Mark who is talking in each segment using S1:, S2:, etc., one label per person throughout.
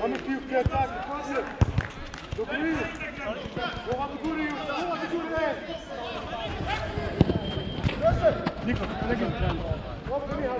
S1: Mamy,
S2: piłkę, tak, dokładnie. Do góry. Głowa do góry już, głowa do góry. Niko, kolegę. Dobrze, Michał, dobrze.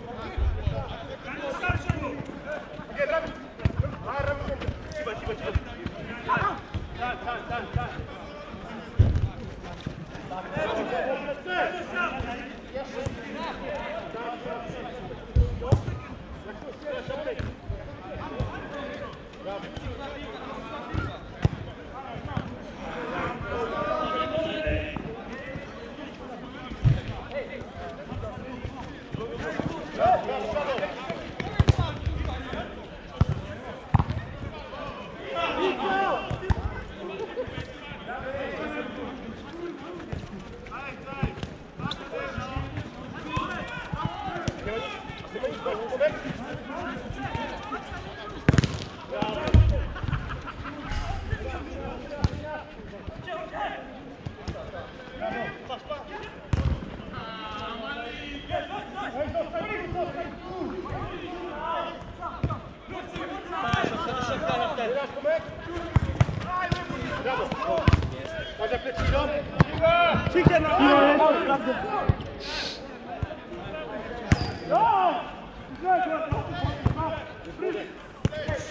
S2: Yes.